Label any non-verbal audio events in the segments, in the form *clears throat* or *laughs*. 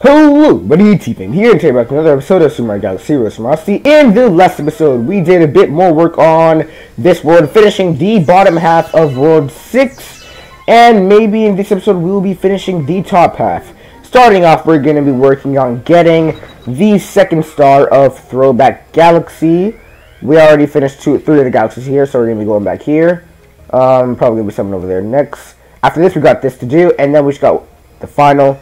Hello, buddy, T-Fame here and today back another episode of Super Mario Galaxy Heroes from. In the last episode, we did a bit more work on this world, finishing the bottom half of World 6. And maybe in this episode, we will be finishing the top half. Starting off, we're going to be working on getting the second star of Throwback Galaxy. We already finished two, three of the galaxies here, so we're going to be going back here. Um, probably going to be something over there next. After this, we got this to do, and then we just got the final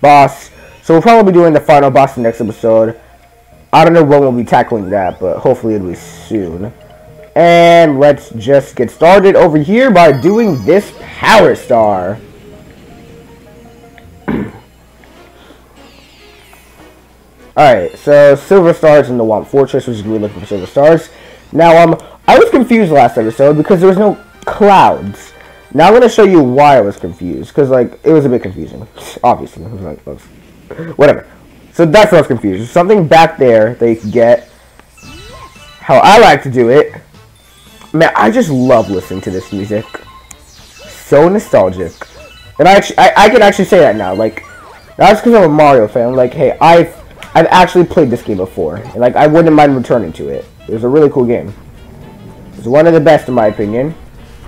boss. So we'll probably be doing the final boss in the next episode. I don't know when we'll be tackling that, but hopefully it'll be soon. And let's just get started over here by doing this Power Star. *clears throat* Alright, so Silver Stars in the Whomp Fortress, which is really looking for Silver Stars. Now, um, I was confused last episode because there was no clouds. Now I'm going to show you why I was confused, because, like, it was a bit confusing, obviously. It was like, whatever. So that's what I was confused. There's something back there that you can get. How I like to do it. Man, I just love listening to this music. So nostalgic. And I actually, I, I can actually say that now. Like, that's because I'm a Mario fan. Like, hey, I've, I've actually played this game before. And, like, I wouldn't mind returning to it. It was a really cool game. It's one of the best, in my opinion.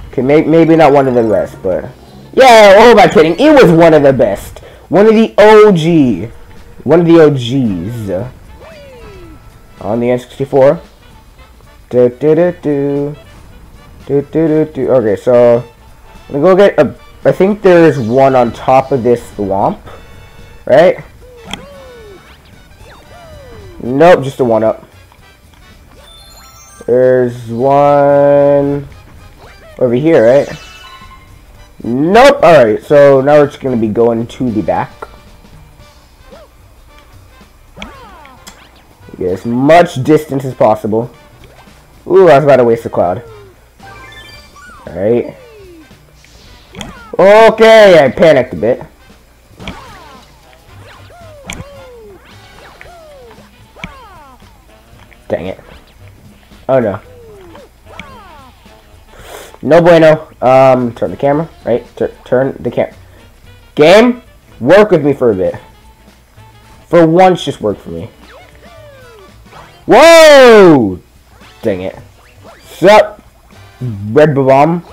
Okay, may, maybe not one of the best, but... Yeah, oh, am I kidding? It was one of the best. One of the OG. One of the OGs. On the N64. Do, do, do, do. Do, do, do, do. Okay, so... I'm gonna go get a... I think there's one on top of this Whomp. Right? Nope, just a one-up. There's one... Over here, right? Nope. Alright, so now just going to be going to the back. Get as much distance as possible. Ooh, I was about to waste a cloud. Alright. Okay, I panicked a bit. Dang it. Oh no. No bueno. Um, turn the camera, right? Tur turn the cam. Game, work with me for a bit. For once, just work for me. Whoa! Dang it. Sup, Red Bomb?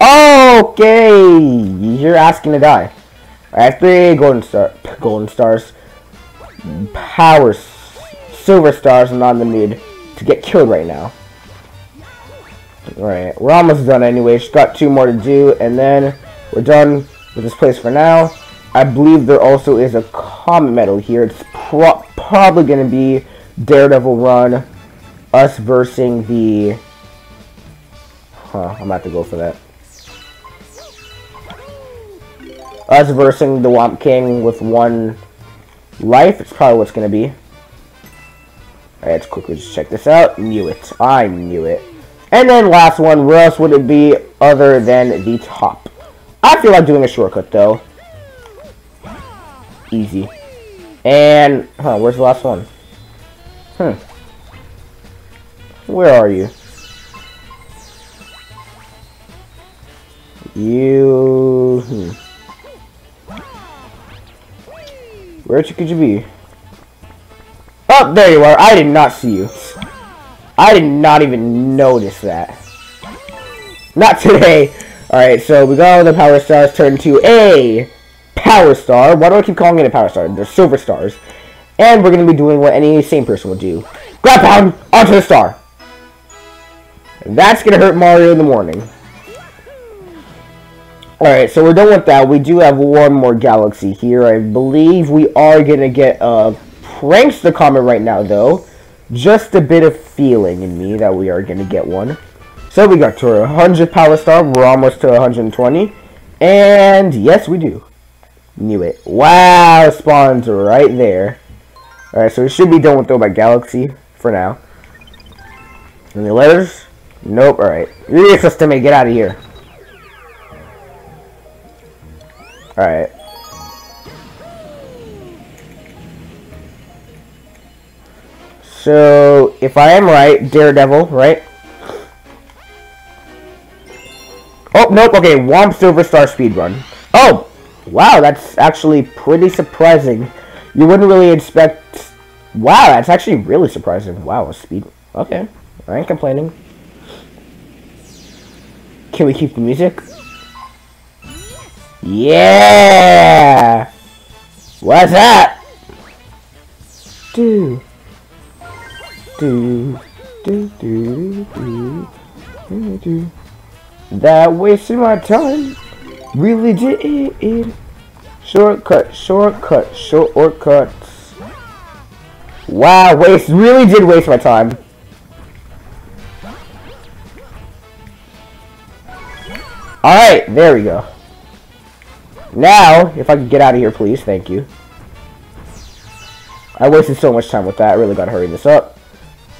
Okay, you're asking to die. I have three golden star, golden stars, power, silver stars, and on the mid to get killed right now. Alright, we're almost done anyway. Just got two more to do, and then we're done with this place for now. I believe there also is a comet medal here. It's pro probably going to be Daredevil Run, us versing the... Huh, I'm about to go for that. Us versing the Whomp King with one life. It's probably what's going to be. Alright, let's quickly just check this out. Knew it. I knew it. And then last one, where else would it be other than the top? I feel like doing a shortcut, though. Easy. And, huh, where's the last one? Hmm. Where are you? You... Hmm. Where could you be? Oh, there you are. I did not see you. I did not even notice that. Not today. Alright, so we got all the power stars turned to a power star. Why do I keep calling it a power star? They're silver stars. And we're going to be doing what any sane person would do. Grab pound onto the star. That's going to hurt Mario in the morning. Alright, so we're done with that. We do have one more galaxy here. I believe we are going to get a prankster comet right now, though just a bit of feeling in me that we are going to get one. So we got to 100 power star. We're almost to 120. And yes, we do. Knew it. Wow, spawns right there. Alright, so we should be done with Throwback Galaxy for now. Any letters? Nope, alright. You Yes, to me, get out of here. Alright. So, if I am right, Daredevil, right? Oh, nope, okay, Whomp Silver Star speedrun. Oh! Wow, that's actually pretty surprising. You wouldn't really expect... Wow, that's actually really surprising. Wow, speed... Okay, I ain't complaining. Can we keep the music? Yeah! What's that? Do. Do. Do. Do. Do. Do. do. That wasted my time. Really did. Shortcut, shortcut, shortcuts. Wow, waste really did waste my time. Alright, there we go. Now, if I could get out of here, please. Thank you. I wasted so much time with that. I really gotta hurry this up.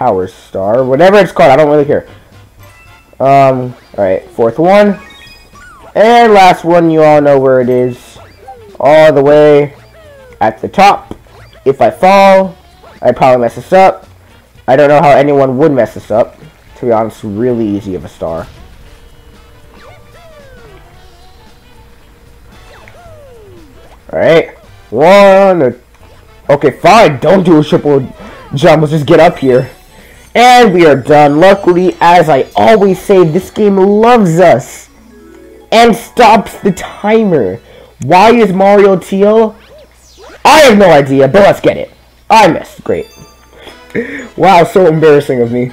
power star. Whatever it's called, I don't really care. Um, alright, fourth one. And last one, you all know where it is. All the way at the top. If I fall, I probably mess this up. I don't know how anyone would mess this up. To be honest, really easy of a star. Alright. One. Okay, fine. Don't do a triple jump. Let's just get up here. And we are done. Luckily, as I always say, this game loves us. And stops the timer. Why is Mario teal? I have no idea, but let's get it. I missed. Great. *laughs* wow, so embarrassing of me.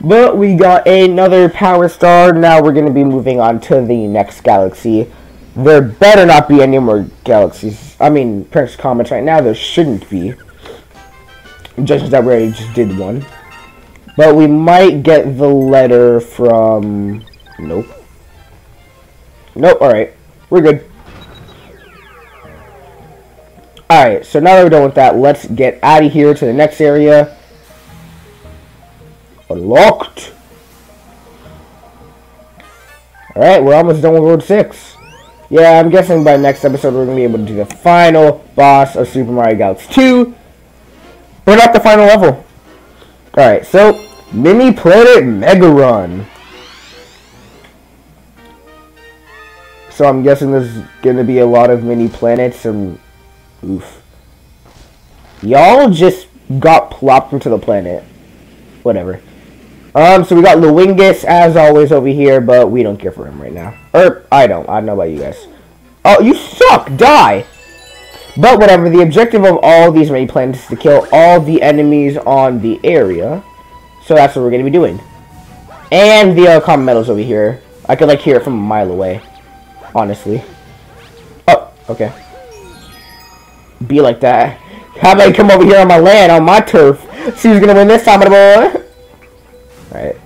But we got another Power Star. Now we're going to be moving on to the next galaxy. There better not be any more galaxies. I mean, Prankster comets right now, there shouldn't be. Judging that we already just did one. But we might get the letter from... Nope. Nope, alright. We're good. Alright, so now that we're done with that, let's get out of here to the next area. Unlocked. Alright, we're almost done with World 6. Yeah, I'm guessing by next episode we're going to be able to do the final boss of Super Mario Galaxy 2. But not the final level. Alright, so, Mini Planet Mega Run. So I'm guessing there's to be a lot of mini planets and... Oof. Y'all just got plopped into the planet. Whatever. Um, so we got Luwingus, as always, over here, but we don't care for him right now. Or, I don't. I don't know about you guys. Oh, you suck! Die! But whatever, the objective of all these mini plans is to kill all the enemies on the area. So that's what we're going to be doing. And the uh, comet medals over here. I could, like, hear it from a mile away. Honestly. Oh, okay. Be like that. How about you come over here on my land, on my turf? See who's going to win this time, boy? Alright.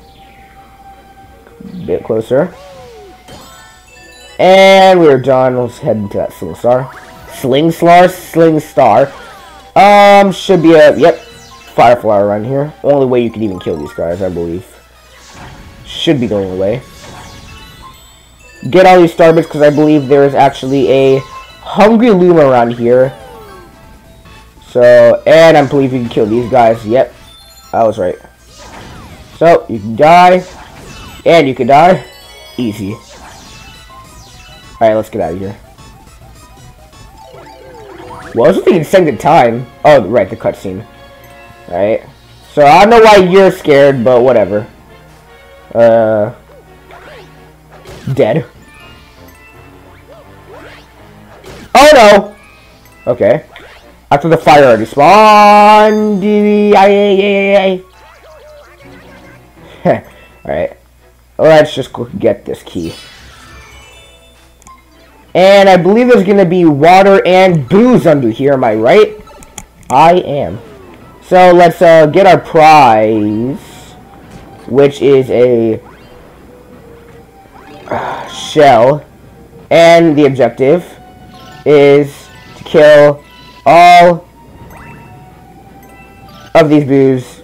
Bit closer. And we're done. Let's head into that sling star. Sling star? Sling star. Um, should be a, yep, fire flower around here. Only way you can even kill these guys, I believe. Should be the only way. Get all these starbits because I believe there is actually a hungry Luma around here. So, and I believe you can kill these guys. Yep, I was right. So, you can die. And you can die. Easy. Alright, let's get out of here. Well, I was thinking second time. Oh, right, the cutscene. Alright. So, I don't know why you're scared, but whatever. Uh... Dead. Oh, no! Okay. After the fire already spawned... *laughs* Alright. Let's just get this key. And I believe there's going to be water and boos under here, am I right? I am. So let's uh, get our prize, which is a uh, shell. And the objective is to kill all of these boos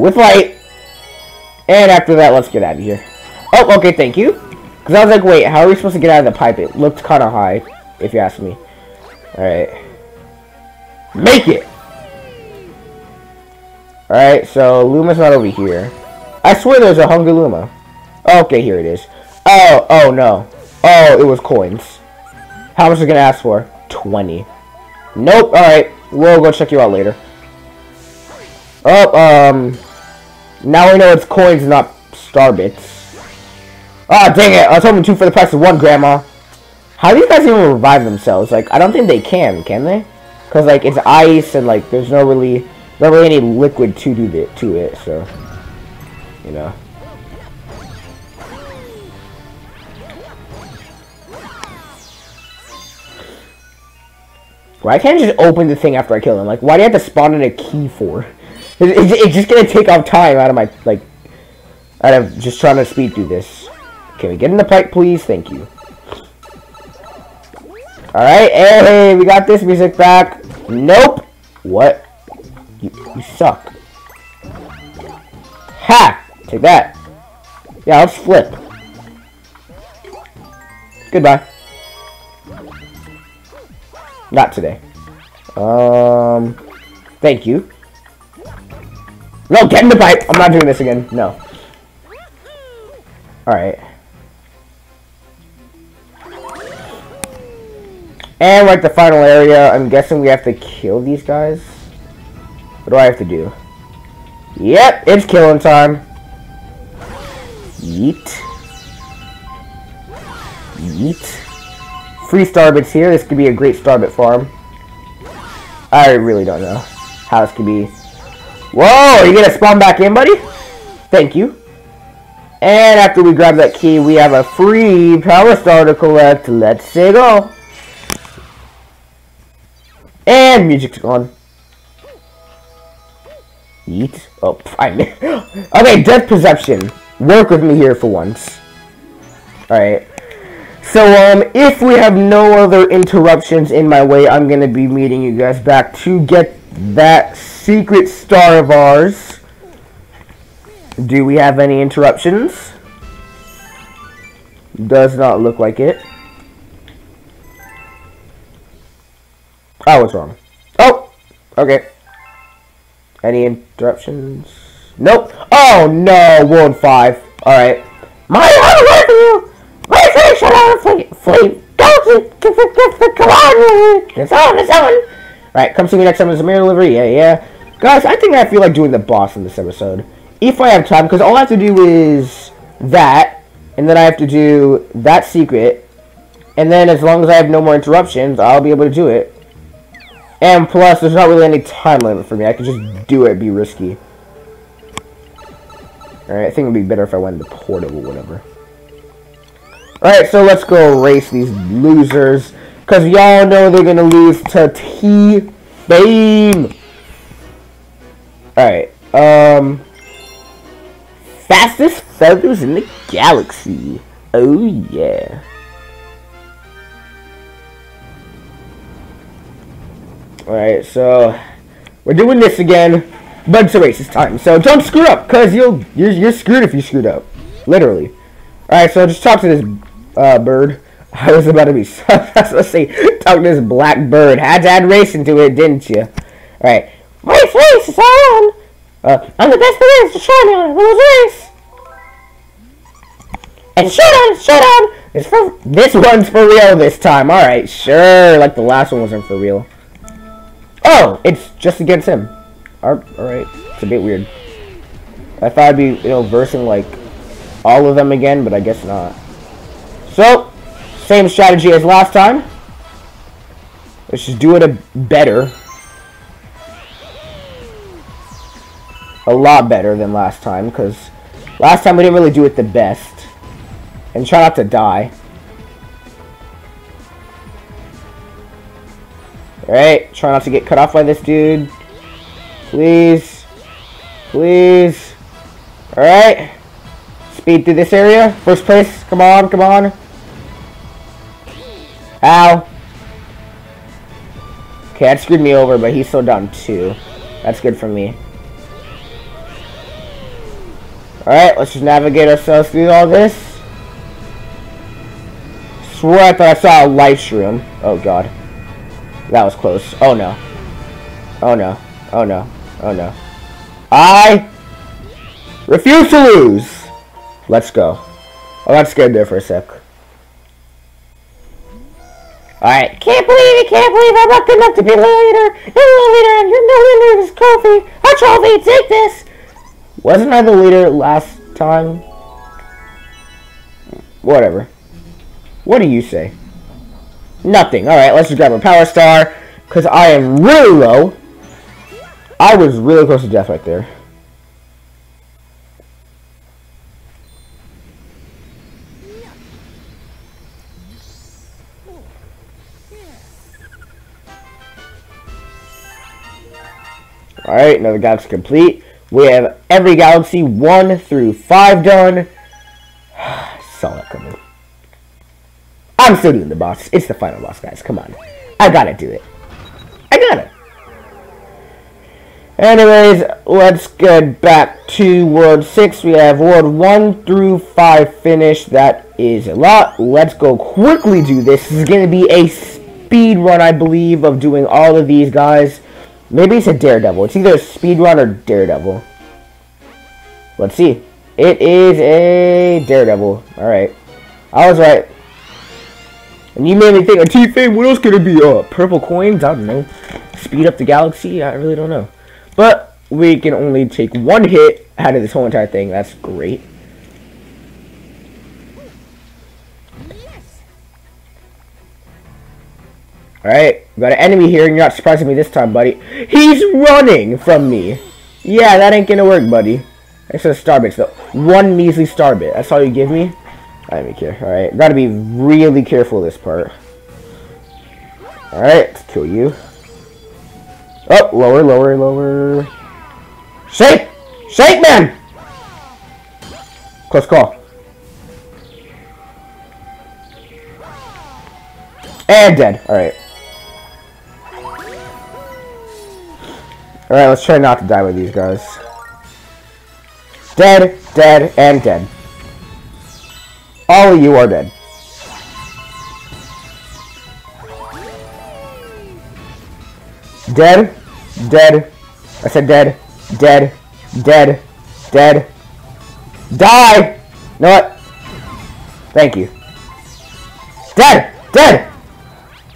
with light. And after that, let's get out of here. Oh, okay, thank you. Because I was like, wait, how are we supposed to get out of the pipe? It looked kind of high, if you ask me. Alright. Make it! Alright, so Luma's not over here. I swear there's a Hungry Luma. Okay, here it is. Oh, oh no. Oh, it was coins. How much is it gonna ask for? 20. Nope, alright. We'll go check you out later. Oh, um... Now we know it's coins, not star bits. Oh, dang it. I was hoping two for the price of one, Grandma. How do you guys even revive themselves? Like, I don't think they can, can they? Because, like, it's ice and, like, there's no really, not really any liquid to do it, to it, so, you know. Why can't I just open the thing after I kill him? Like, why do you have to spawn in a key for? It's, it's just gonna take off time out of my, like, out of just trying to speed through this. Can we get in the pipe, please? Thank you. Alright, hey, we got this music back. Nope. What? You, you suck. Ha! Take that. Yeah, let's flip. Goodbye. Not today. Um, thank you. No, get in the pipe! I'm not doing this again. No. Alright. And we're at the final area. I'm guessing we have to kill these guys. What do I have to do? Yep, it's killing time. Yeet. Yeet. Free starbits here. This could be a great starbit farm. I really don't know how this could be. Whoa, are you gonna spawn back in, buddy? Thank you. And after we grab that key, we have a free power star to collect. Let's say go. And music's gone. Eat. Oh, fine. *laughs* okay, death perception. Work with me here for once. Alright. So, um, if we have no other interruptions in my way, I'm to be meeting you guys back to get that secret star of ours. Do we have any interruptions? Does not look like it. Oh, what's wrong? Oh! Okay. Any interruptions? Nope. Oh, no! World 5. Alright. My heart away from you! My face out fleet! Fleet! Don't Come on! It's on! It's on! Right, come see me next time as a mirror delivery. Yeah, yeah. Guys, I think I feel like doing the boss in this episode. If I have time, because all I have to do is that, and then I have to do that secret, and then as long as I have no more interruptions, I'll be able to do it. And plus, there's not really any time limit for me. I can just do it, be risky. Alright, I think it would be better if I went into portal or whatever. Alright, so let's go race these losers. Because y'all know they're going to lose to T-Fame. Alright, um... Fastest feathers in the galaxy. Oh, yeah. Alright, so we're doing this again, but it's a racist time. So don't screw up, cause you'll you're, you're screwed if you screwed up, literally. Alright, so just talk to this uh, bird. *laughs* I was about to be let's *laughs* see. talk to this black bird. Had to add race into it, didn't you? Alright, race, race, it's on. Uh, I'm the best there is to me on a race. And showdown, showdown. It's for this one's for real this time. All right, sure. Like the last one wasn't for real. Oh, it's just against him. Alright, it's a bit weird. I thought I'd be, you know, versing, like, all of them again, but I guess not. So, same strategy as last time. Let's just do it a better. A lot better than last time, because last time we didn't really do it the best. And try not to die. Alright, try not to get cut off by this dude. Please. Please. Alright. Speed through this area. First place. Come on, come on. Ow. Okay, that screwed me over, but he's still down two. That's good for me. Alright, let's just navigate ourselves through all this. Swear I thought I saw a life room. Oh god. That was close. Oh no. Oh no. Oh no. Oh no. I refuse to lose. Let's go. I got scared there for a sec. Alright, can't believe it, can't believe I'm not good enough to be leader. You're the leader and you're no leader this trophy. A trophy, take this. Wasn't I the leader last time? Whatever. What do you say? Nothing. Alright, let's just grab a power star. Because I am really low. I was really close to death right there. Alright, another galaxy complete. We have every galaxy 1 through 5 done. I'm still doing the boss. It's the final boss, guys. Come on. I gotta do it. I gotta. Anyways, let's get back to World 6. We have World 1 through 5 finished. That is a lot. Let's go quickly do this. This is going to be a speed run, I believe, of doing all of these guys. Maybe it's a Daredevil. It's either a speed run or Daredevil. Let's see. It is a Daredevil. Alright. I was right. And you made me think, a T-Fame, what else could it be? Uh, purple coins? I don't know. Speed up the galaxy? I really don't know. But we can only take one hit out of this whole entire thing. That's great. Alright, got an enemy here, and you're not surprising me this time, buddy. He's running from me! Yeah, that ain't gonna work, buddy. Extra star bits, though. One measly star bit. That's all you give me? I don't even care. Alright, gotta be really careful this part. Alright, let's kill you. Oh, lower, lower, lower. Shake! Shake, man! Close call. And dead. Alright. Alright, let's try not to die with these guys. Dead, dead, and dead. All of you are dead. Dead, dead, I said dead, dead, dead, dead. Die! You know what? Thank you. Dead! Dead!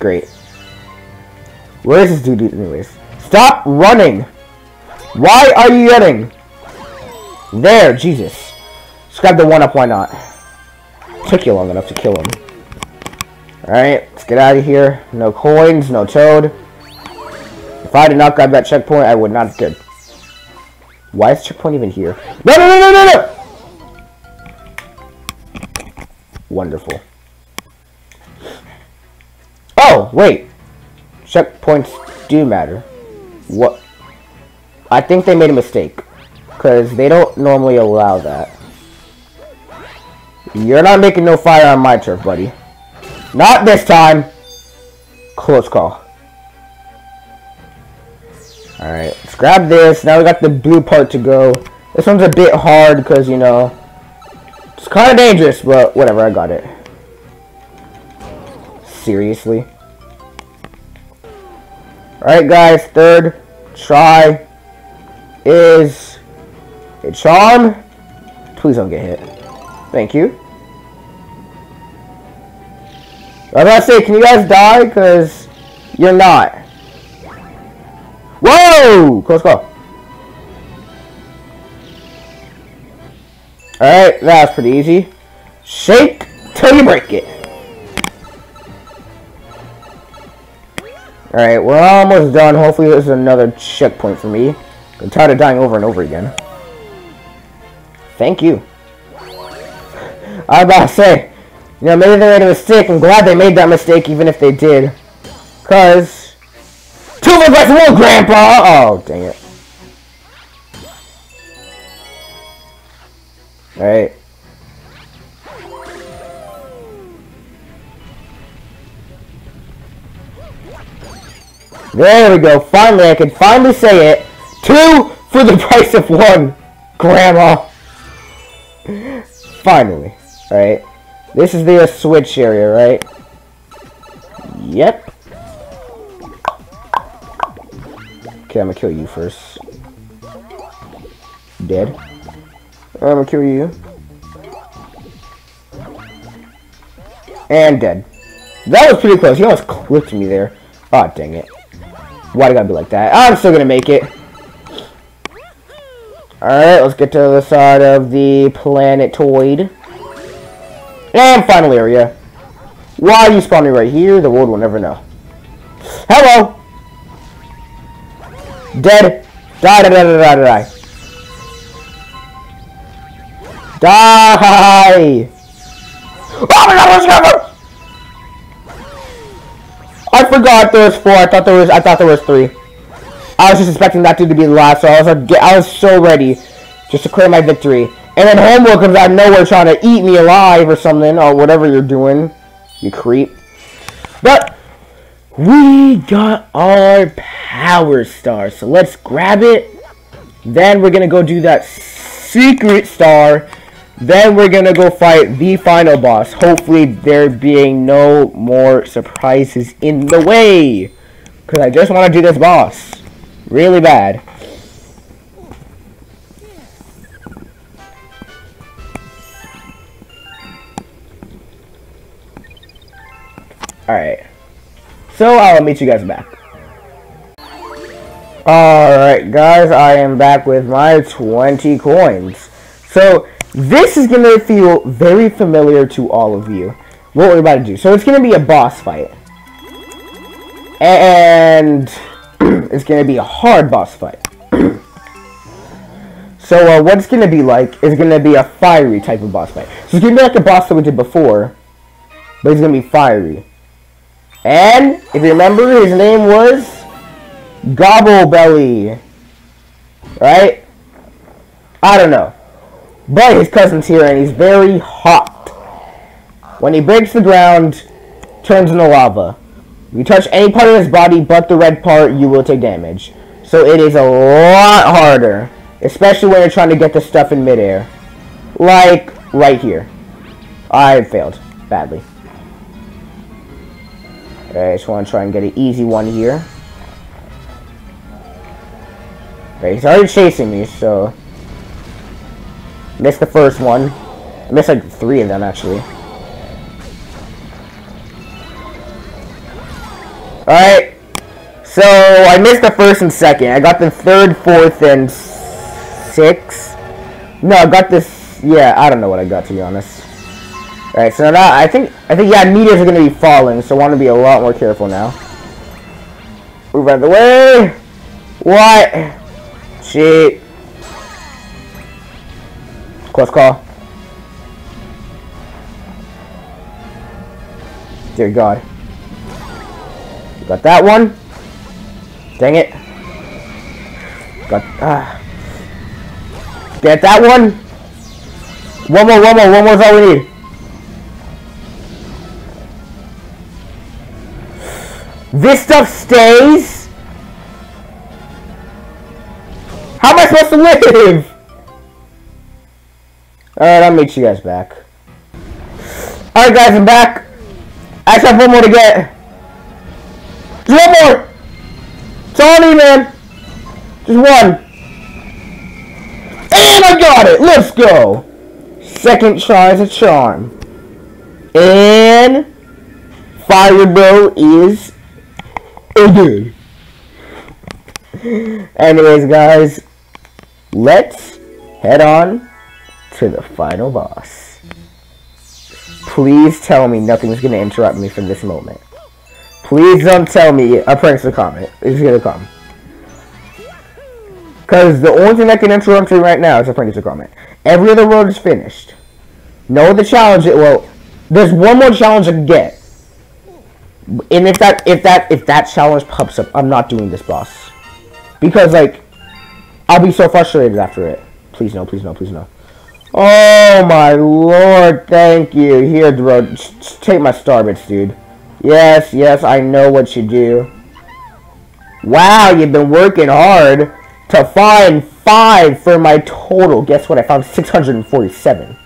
Great. Where is this dude anyways? Stop running! Why are you running? There, Jesus. Just grab the one up, why not? Took you long enough to kill him. Alright, let's get out of here. No coins, no toad. If I did not grab that checkpoint, I would not have good. Why is checkpoint even here? No, no, no, no, no, no! Wonderful. Oh, wait. Checkpoints do matter. What? I think they made a mistake. Because they don't normally allow that. You're not making no fire on my turf, buddy. Not this time. Close call. Alright, let's grab this. Now we got the blue part to go. This one's a bit hard because, you know, it's kind of dangerous, but whatever, I got it. Seriously? Alright, guys, third try is a charm. Please don't get hit. Thank you. I was about to say, can you guys die? Because you're not. Whoa! Close call. Alright, that was pretty easy. Shake till you break it. Alright, we're almost done. Hopefully this is another checkpoint for me. I'm tired of dying over and over again. Thank you. *laughs* I was about to say, you know, maybe they made a mistake. I'm glad they made that mistake, even if they did. Because... Two of us one, Grandpa! Oh, dang it. Alright. There we go. Finally, I can finally say it. Two for the *laughs* price of one, Grandma. finally. Alright. This is the switch area, right? Yep. Okay, I'm gonna kill you first. Dead. I'm gonna kill you. And dead. That was pretty close. He almost clipped me there. Oh, dang it. Why'd it gotta be like that? Ah, I'm still gonna make it. Alright, let's get to the other side of the planetoid. And final area. Why are you spawning right here? The world will never know. Hello! Dead. Die, die, die, die, die, die. Die! Oh my god, what's going? I forgot there was four. I thought there was I thought there was three. I was just expecting that dude to be the last, so I was like, I was so ready just to claim my victory. And then Homeworld comes out of nowhere trying to eat me alive or something, or whatever you're doing, you creep. But we got our power star, so let's grab it. Then we're gonna go do that secret star. Then we're gonna go fight the final boss. Hopefully there being no more surprises in the way. Because I just want to do this boss. Really bad. Alright. So, I'll meet you guys back. Alright, guys, I am back with my 20 coins. So, this is going to feel very familiar to all of you. What we're about to do. So, it's going to be a boss fight. And *clears throat* it's going to be a hard boss fight. *clears throat* so, uh, what it's going to be like is going to be a fiery type of boss fight. So, it's going to be like a boss that we did before, but it's going to be fiery. And, if you remember, his name was Gobblebelly. Right? I don't know. But his cousin's here and he's very hot. When he breaks the ground, turns into lava. If you touch any part of his body but the red part, you will take damage. So it is a lot harder. Especially when you're trying to get the stuff in midair. Like, right here. I failed. Badly. I just want to try and get an easy one here. Okay, he's already chasing me, so... Missed the first one. I missed like three of them, actually. Alright. So, I missed the first and second. I got the third, fourth, and sixth. No, I got this... Yeah, I don't know what I got, to be honest. Alright, so now I think, I think, yeah, meteors are going to be falling, so I want to be a lot more careful now. Move out of the way! What? Shit. Close call. Dear God. Got that one. Dang it. Got, ah. Get that one. One more, one more, one more is all we need. This stuff stays? How am I supposed to live? Alright, I'll meet you guys back. Alright guys, I'm back. I just have one more to get. Just one more! It's all need, man. Just one. And I got it! Let's go! Second try is a charm. And... Fire Bro *laughs* Anyways, guys, let's head on to the final boss. Please tell me nothing's to interrupt me from this moment. Please don't tell me a Prince of Comet is to come. Because the only thing that can interrupt me right now is a Prince of Comet. Every other world is finished. No, the challenge, well, there's one more challenge I can get. And if that if that if that challenge pops up, I'm not doing this boss. Because like I'll be so frustrated after it. Please no, please no, please no. Oh my lord, thank you. Here, bro, take my starbits, dude. Yes, yes, I know what you do. Wow, you've been working hard to find five for my total. Guess what? I found 647.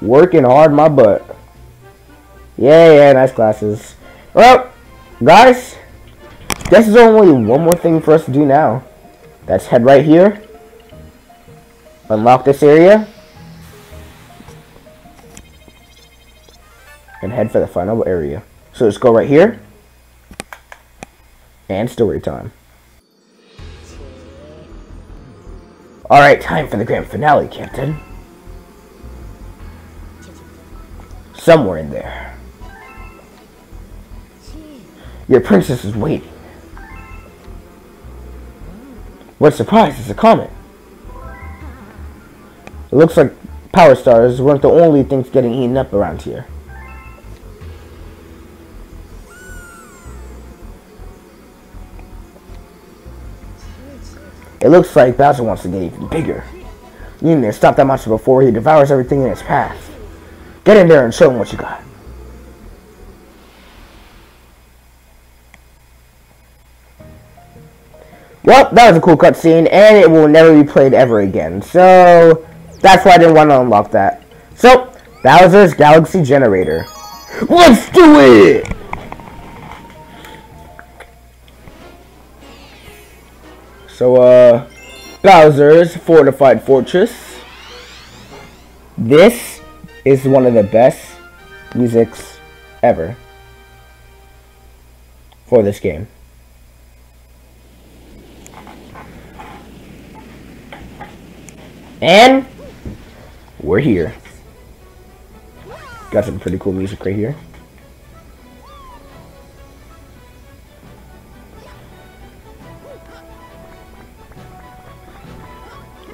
Working hard my butt. Yeah, yeah, nice glasses. Well, guys, guess there's only one more thing for us to do now. Let's head right here. Unlock this area. And head for the final area. So let's go right here. And story time. Alright, time for the grand finale, Captain. Somewhere in there. Your princess is waiting. What surprise is a comet? It looks like power stars weren't the only things getting eaten up around here. It looks like Bowser wants to get even bigger. You need to stop that monster before he devours everything in his path. Get in there and show them what you got. Well, that was a cool cutscene, and it will never be played ever again. So, that's why I didn't want to unlock that. So, Bowser's Galaxy Generator. Let's do it! So, uh, Bowser's Fortified Fortress. This is one of the best musics ever for this game. And we're here. Got some pretty cool music right here.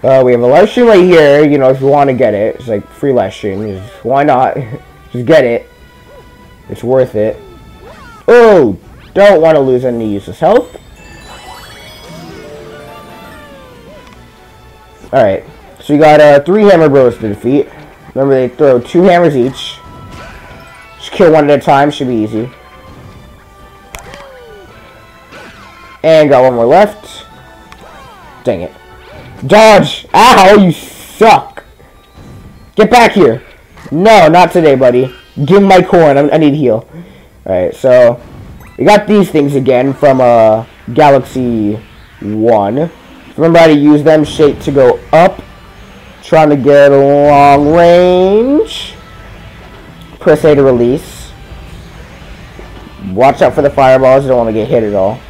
Uh, we have a live stream right here, you know, if you want to get it. It's like free live stream. Just, why not? *laughs* Just get it. It's worth it. Oh, don't want to lose any useless health. Alright, so you got uh, three Hammer Bros to defeat. Remember, they throw two hammers each. Just kill one at a time, should be easy. And got one more left. Dang it. Dodge! Ow, you suck! Get back here! No, not today, buddy. Give my corn. I, I need heal. Alright, so... We got these things again from uh, Galaxy 1. Remember how to use them shape to go up. Trying to get long range. Press A to release. Watch out for the fireballs. You don't want to get hit at all.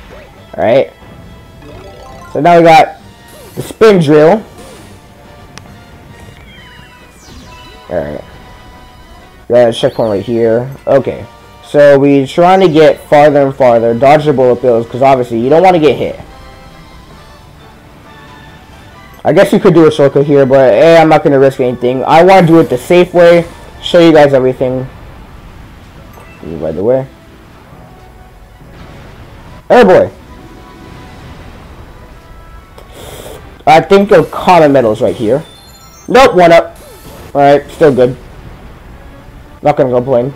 Alright. So now we got the spin drill. Alright. Got a checkpoint right here. Okay. So we're trying to get farther and farther. Dodge the bullet bills, because obviously you don't want to get hit. I guess you could do a shortcut here, but hey, I'm not going to risk anything. I want to do it the safe way. Show you guys everything. By the way. Oh I think of comet medals right here. Nope, one up. Alright, still good. Not gonna complain.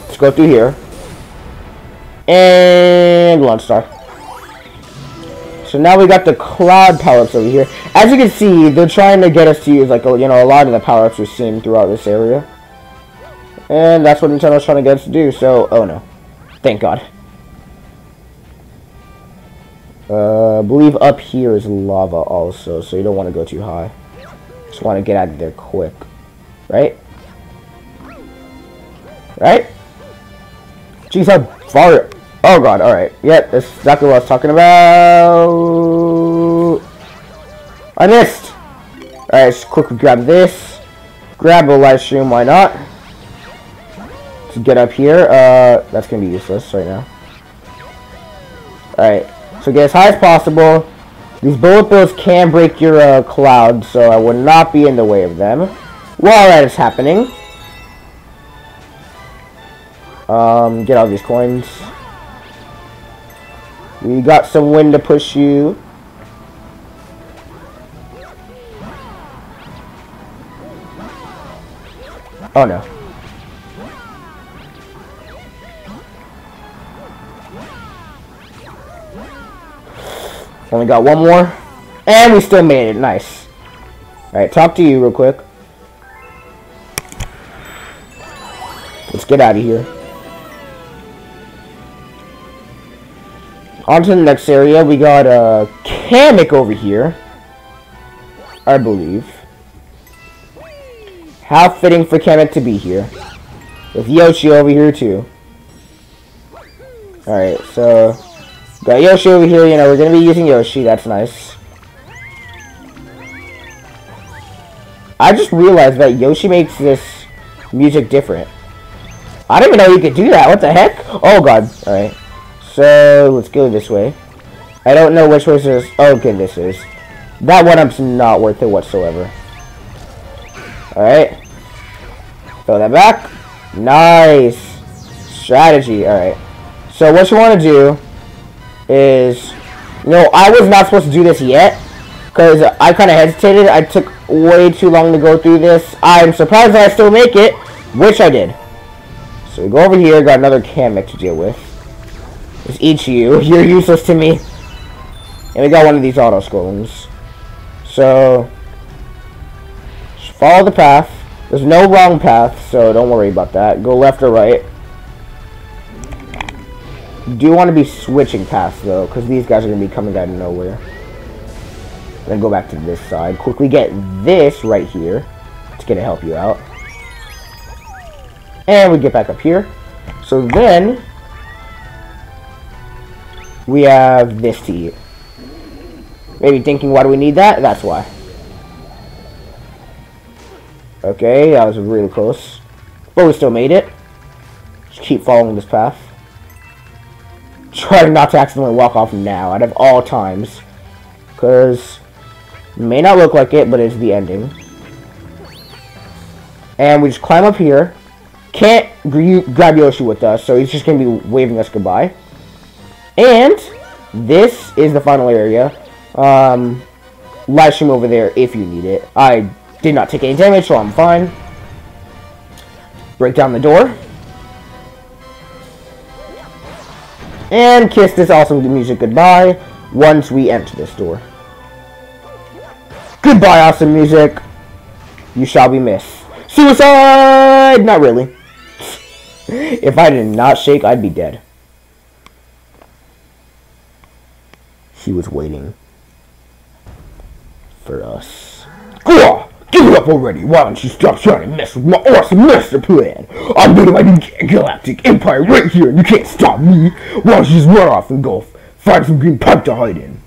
Let's go through here. And launch star. So now we got the cloud power-ups over here. As you can see, they're trying to get us to use like a, you know a lot of the power-ups we've seen throughout this area. And that's what Nintendo's trying to get us to do. So, oh no. Thank God. Uh, I believe up here is lava also, so you don't want to go too high. Just want to get out of there quick. Right? Right? Jeez, how far... Oh god, alright. Yep, that's exactly what I was talking about. I missed! Alright, just quickly grab this. Grab a live stream, why not? To get up here, uh, that's gonna be useless right now. Alright. So get as high as possible. These bullet bills can break your uh, cloud, so I will not be in the way of them while that is happening. Um, get all these coins. We got some wind to push you. Oh no. Only got one more. And we still made it. Nice. Alright, talk to you real quick. Let's get out of here. On to the next area. We got a uh, Kamek over here. I believe. How fitting for Kamek to be here. With Yoshi over here too. Alright, so got Yoshi over here, you know, we're gonna be using Yoshi, that's nice. I just realized that Yoshi makes this music different. I didn't even know you could do that, what the heck? Oh god, alright. So, let's go this way. I don't know which way this is. Oh, okay, this is. That one-up's not worth it whatsoever. Alright. Throw that back. Nice. Strategy. Alright. So what you want to do is... You know, I was not supposed to do this yet. Because I kind of hesitated. I took way too long to go through this. I'm surprised that I still make it. Which I did. So we go over here. Got another Kamek to deal with. It's each you. *laughs* You're useless to me. And we got one of these auto scrollings. So... Follow the path. There's no wrong path, so don't worry about that. Go left or right. Do want to be switching paths, though, because these guys are going to be coming out of nowhere. Then go back to this side. Quickly get this right here. It's going to help you out. And we get back up here. So then, we have this to eat. Maybe thinking, why do we need that? That's why. Okay, that was really close. But we still made it. Just keep following this path. Try not to accidentally walk off now, out of all times. Because, may not look like it, but it's the ending. And we just climb up here. Can't grab Yoshi with us, so he's just going to be waving us goodbye. And, this is the final area. Um, live over there if you need it. I did not take any damage, so I'm fine. Break down the door. And kiss this awesome music goodbye once we enter this door. Goodbye, awesome music. You shall be missed. Suicide! Not really. *laughs* if I did not shake, I'd be dead. He was waiting for us. Go Give it up already! Why don't you stop trying to mess with my awesome master plan? I'm building my galactic empire right here and you can't stop me! Why don't you just run off and go find some green pipe to hide in?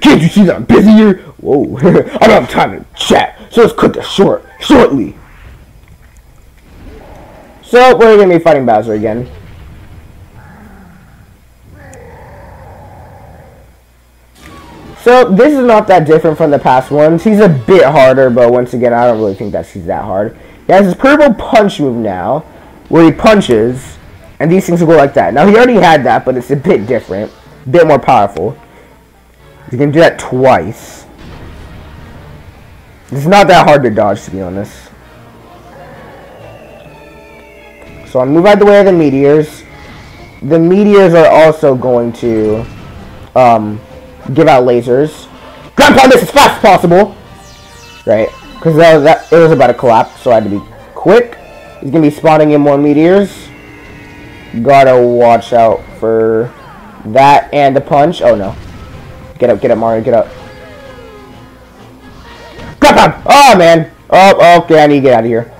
Can't you see that I'm busy here? Whoa, *laughs* I don't have time to chat, so let's cut this short, shortly. So, we're to be fighting Bowser again. So, this is not that different from the past ones. He's a bit harder, but once again, I don't really think that he's that hard. He has his purple punch move now, where he punches, and these things will go like that. Now, he already had that, but it's a bit different, a bit more powerful. You can do that twice. It's not that hard to dodge, to be honest. So I move out the way of the meteors. The meteors are also going to um, give out lasers. Grandpa, this as fast as possible! Right, because that, that, it was about to collapse, so I had to be quick. He's going to be spawning in more meteors. Gotta watch out for that and the punch. Oh no. Get up, get up, Mario, get up. Grandpa! Oh man! Oh, okay, I need to get out of here.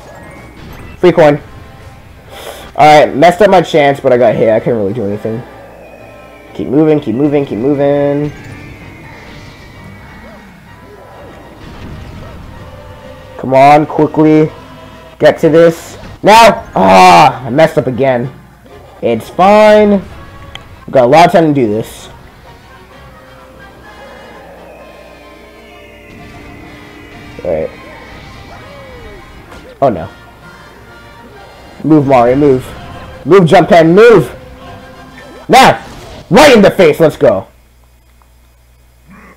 Free coin. Alright, messed up my chance, but I got hit. I couldn't really do anything. Keep moving, keep moving, keep moving. Come on, quickly. Get to this. Now! Ah, I messed up again. It's fine. We've got a lot of time to do this. Alright. Oh no. Move, Mario, move. Move, Jump Pen, move! Now! Right in the face. Let's go.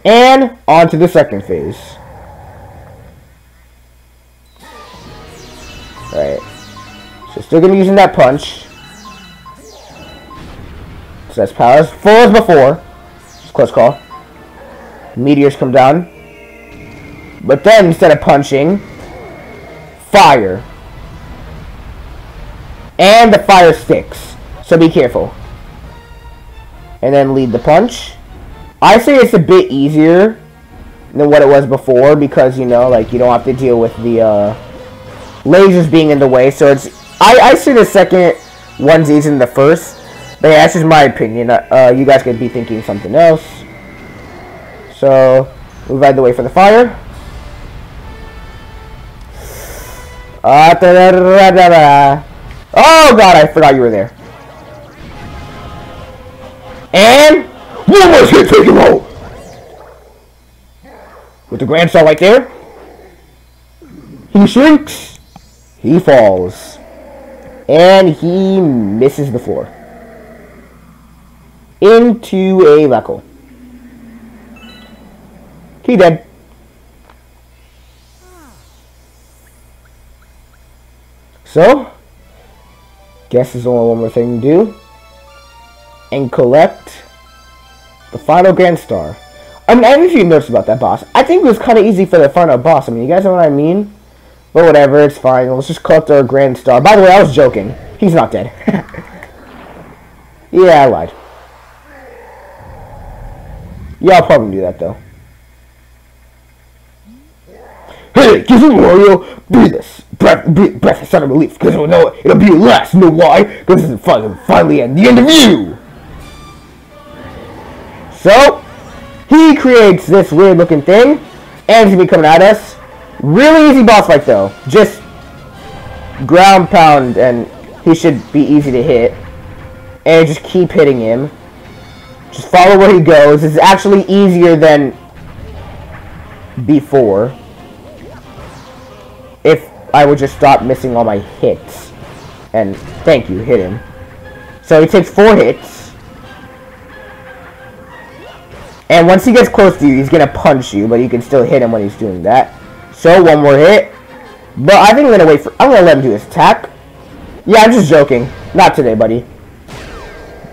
And on to the second phase. Alright. So still gonna be using that punch. So that's powers. Full as before. Close call. Meteors come down. But then instead of punching, fire. And the fire sticks. So be careful. And then lead the punch. I say it's a bit easier than what it was before because, you know, like, you don't have to deal with the, uh, lasers being in the way. So it's, I, I say the second one's easier than the first. But yeah, that's just my opinion. Uh, you guys could be thinking something else. So, move out of the way for the fire. Uh, da -da -da oh god, I forgot you were there. And one more hit, take him out. With the Grand right there, he shrinks, he falls, and he misses the floor into a black hole. He dead. So, guess there's only one more thing to do. And collect the final Grand Star. I mean, I have a few notes about that boss. I think it was kind of easy for the final boss. I mean, you guys know what I mean? But whatever, it's fine. Let's just collect our Grand Star. By the way, I was joking. He's not dead. *laughs* yeah, I lied. Yeah, I'll probably do that, though. Hey, me Mario, breathe this. Breath, breath of sudden relief, because it'll know it'll be last. You know why? Because this is finally, finally at the end of you. So, he creates this weird looking thing, and he's gonna be coming at us. Really easy boss fight though. Just ground pound, and he should be easy to hit. And just keep hitting him. Just follow where he goes. It's actually easier than before I would just stop missing all my hits. And thank you, hit him. So he takes four hits. And once he gets close to you, he's gonna punch you, but you can still hit him when he's doing that. So one more hit. But I think I'm gonna wait for I'm gonna let him do his attack. Yeah, I'm just joking. Not today, buddy.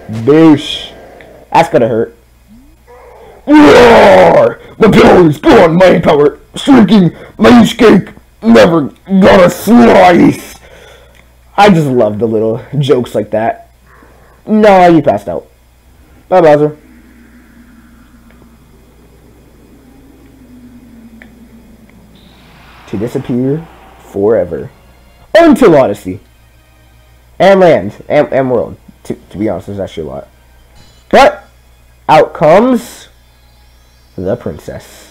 Boosh. That's gonna hurt. Roar! My power is gone, my power shrinking, my never got a slice. I just love the little jokes like that. No, you passed out. Bye, Bowser. To disappear forever. Until Odyssey. And land. And, and world. To, to be honest, there's actually a lot. But, out comes the princess.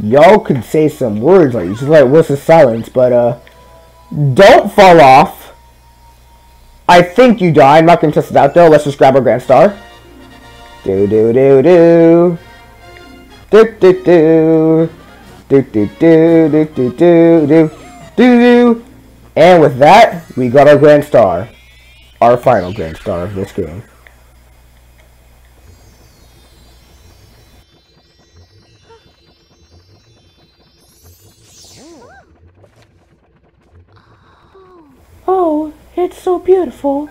Y'all could say some words like just like what's the silence, but uh don't fall off. I think you died. I'm not gonna test it out though. Let's just grab our grand star. Do do do do. Do do do. Do do do do do do do do do. And with that, we got our grand star. Our final grand star of this game. Oh, it's so beautiful.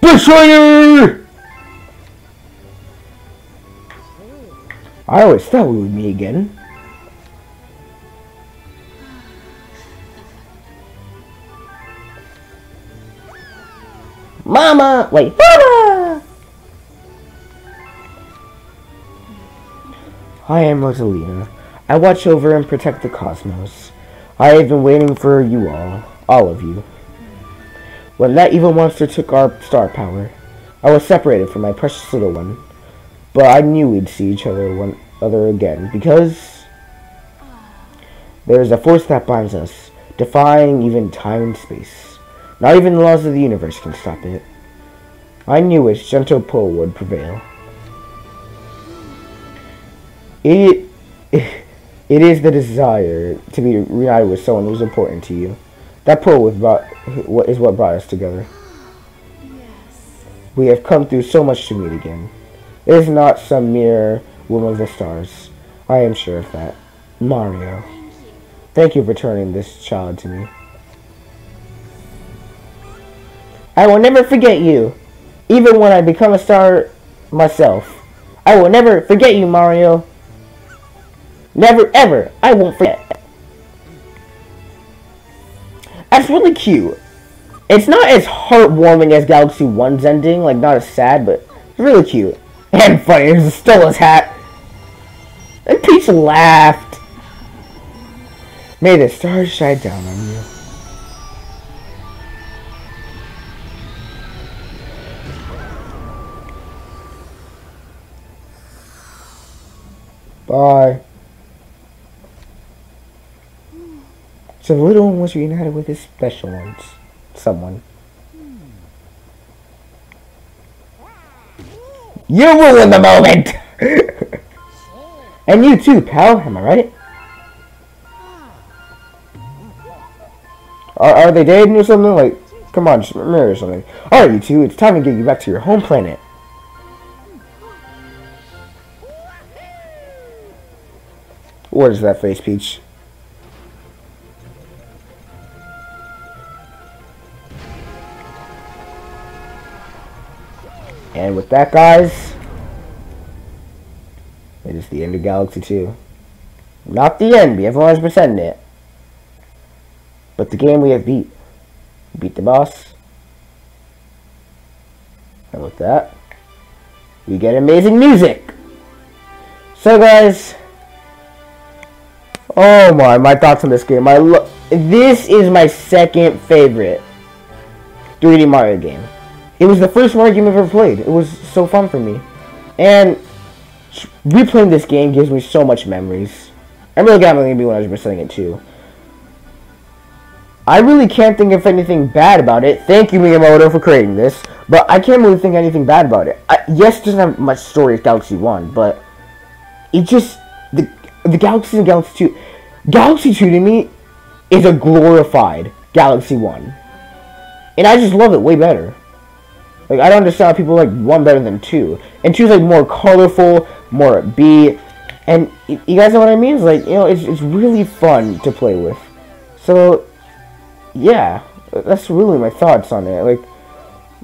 Destroyer! I always thought we would meet again. Mama! Wait, Mama! I am Rosalina. I watch over and protect the cosmos. I have been waiting for you all, all of you. When that evil monster took our star power, I was separated from my precious little one. But I knew we'd see each other one other again, because there is a force that binds us, defying even time and space. Not even the laws of the universe can stop it. I knew its gentle pull would prevail. It, *laughs* it is the desire to be reunited with someone who's important to you. That pull was brought, is what brought us together. Yes. We have come through so much to meet again. It is not some mere woman of the stars. I am sure of that. Mario. Thank you for turning this child to me. I will never forget you, even when I become a star myself. I will never forget you, Mario. Never, ever. I won't forget. That's really cute. It's not as heartwarming as Galaxy 1's ending, like not as sad, but it's really cute. And funny, stole his hat. And Peach laughed. May the stars shine down on you. Bye. So the little one was reunited with his special ones. Someone. You ruined the moment! *laughs* and you too, pal, am I right? Are, are they dating or something? Like, come on, just marry or something. Alright, you two, it's time to get you back to your home planet. What is that face, Peach? And with that, guys, it is the end of Galaxy 2. Not the end, we have 100% it. But the game we have beat. Beat the boss. And with that, we get amazing music. So guys, oh my, my thoughts on this game. I lo this is my second favorite 3D Mario game. It was the first Mario game I've ever played. It was so fun for me. And replaying this game gives me so much memories. I'm really I'm going to be 100%ing it too. I really can't think of anything bad about it. Thank you, Miyamoto, for creating this. But I can't really think anything bad about it. I, yes, it doesn't have much story as Galaxy 1, but it just... The, Galaxy and Galaxy 2... Galaxy 2 to me is a glorified Galaxy 1. And I just love it way better. Like, I don't understand how people like one better than two. And two's like more colorful, more upbeat. And you guys know what I mean? It's like, you know, it's, it's really fun to play with. So, yeah, that's really my thoughts on it. Like,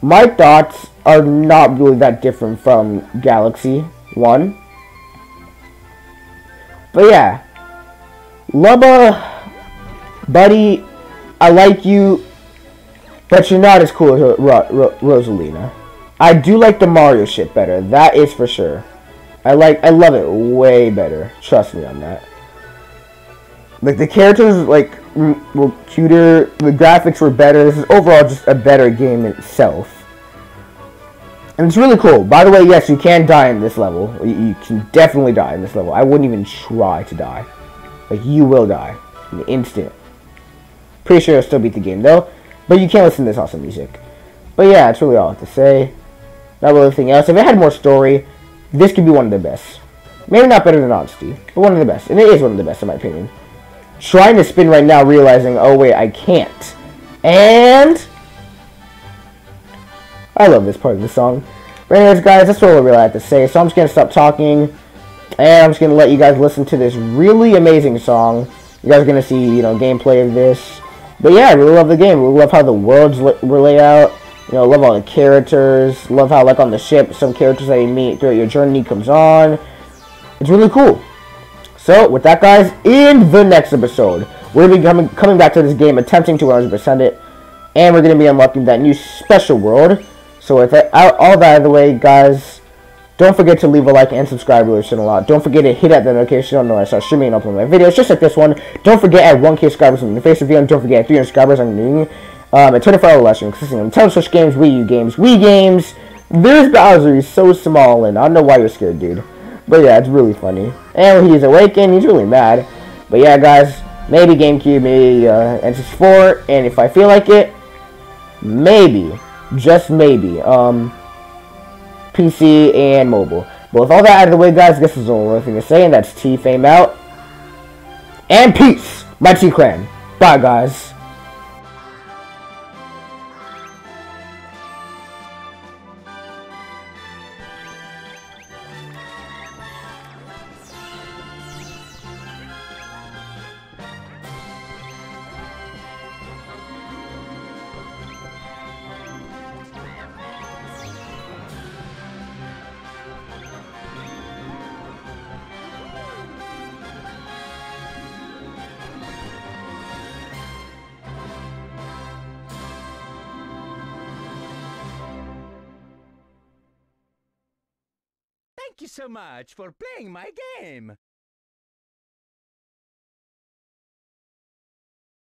my thoughts are not really that different from Galaxy 1. But yeah, Lubba, buddy, I like you. But you're not as cool as Ro Ro Rosalina. I do like the Mario ship better. That is for sure. I like, I love it way better. Trust me on that. Like the characters, like were cuter. The graphics were better. This is overall just a better game itself. And it's really cool. By the way, yes, you can die in this level. You, you can definitely die in this level. I wouldn't even try to die. Like, you will die. In an instant. Pretty sure I'll still beat the game, though. But you can't listen to this awesome music. But yeah, that's really all I have to say. Not really anything else. If it had more story, this could be one of the best. Maybe not better than Honesty, but one of the best. And it is one of the best in my opinion. Trying to spin right now, realizing, oh wait, I can't. And... I love this part of the song. But anyways, guys, that's all I really have to say. So I'm just going to stop talking. And I'm just going to let you guys listen to this really amazing song. You guys are going to see, you know, gameplay of this. But yeah, I really love the game. I love how the worlds were laid out. You know, love all the characters. Love how, like, on the ship, some characters that you meet throughout your journey comes on. It's really cool. So, with that, guys, in the next episode, we're going to be coming, coming back to this game, attempting to 100% it. And we're going to be unlocking that new special world. So, with that, all that out of the way, guys, Don't forget to leave a like and subscribe. Really shit a lot. Don't forget to hit that notification bell. Know I start streaming and uploading my videos, just like this one. Don't forget at 1K subscribers on the face of review. And don't forget at 300 subscribers on the doing um, a 24 hour stream consisting of Nintendo Switch games, Wii U games, Wii games. This Bowser. is so small, and I don't know why you're scared, dude. But yeah, it's really funny. And when he's awakened, he's really mad. But yeah, guys, maybe GameCube, maybe uh, N64, and if I feel like it, maybe, just maybe, um, PC and mobile. But with all that out of the way, guys, I guess there's only thing to say, and that's T-Fame out. And peace, my T-Clan. Bye, guys. Much for playing my game.